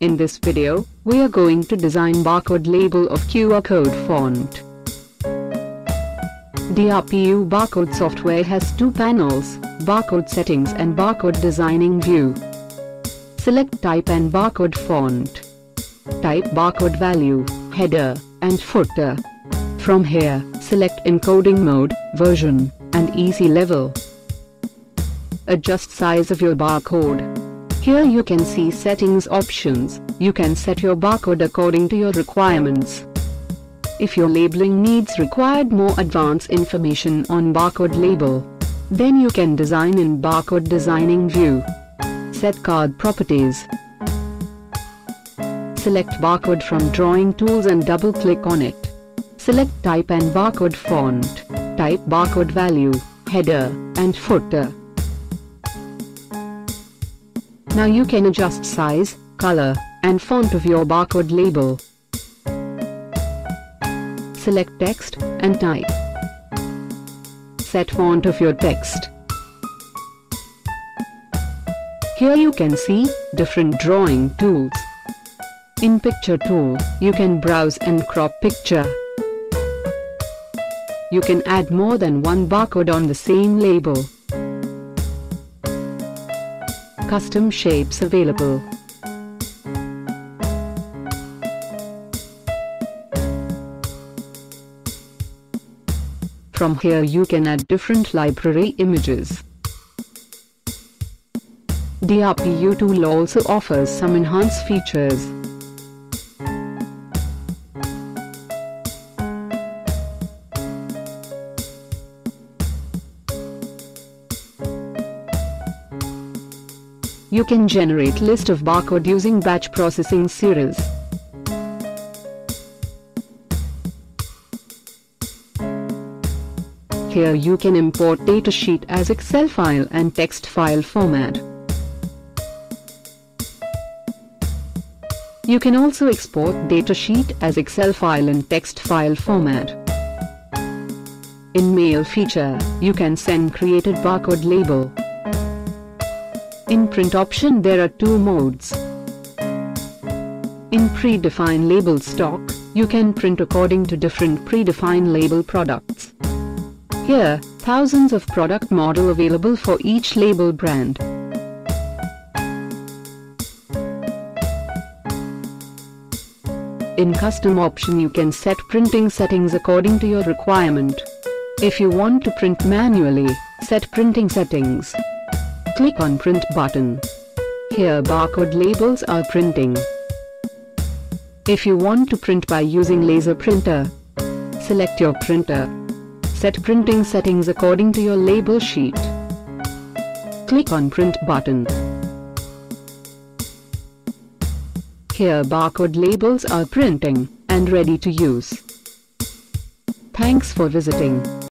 In this video, we are going to design barcode label of QR code font. DRPU barcode software has two panels, barcode settings and barcode designing view. Select type and barcode font. Type barcode value, header, and footer. From here, select encoding mode, version, and EC level. Adjust size of your barcode. Here you can see settings options, you can set your barcode according to your requirements. If your labeling needs required more advanced information on barcode label, then you can design in barcode designing view. Set card properties. Select barcode from drawing tools and double click on it. Select type and barcode font, type barcode value, header, and footer. Now you can adjust size, color, and font of your barcode label. Select text and type. Set font of your text. Here you can see different drawing tools. In Picture tool, you can browse and crop picture. You can add more than one barcode on the same label. Custom shapes available. From here you can add different library images. DRPU tool also offers some enhanced features. You can generate list of barcode using batch processing series. Here you can import datasheet as Excel file and text file format. You can also export datasheet as Excel file and text file format. In Mail feature, you can send created barcode label. In print option there are two modes. In predefined label stock, you can print according to different predefined label products. Here, thousands of product model available for each label brand. In custom option you can set printing settings according to your requirement. If you want to print manually, set printing settings. Click on print button. Here barcode labels are printing. If you want to print by using laser printer, select your printer. Set printing settings according to your label sheet. Click on print button. Here barcode labels are printing and ready to use. Thanks for visiting.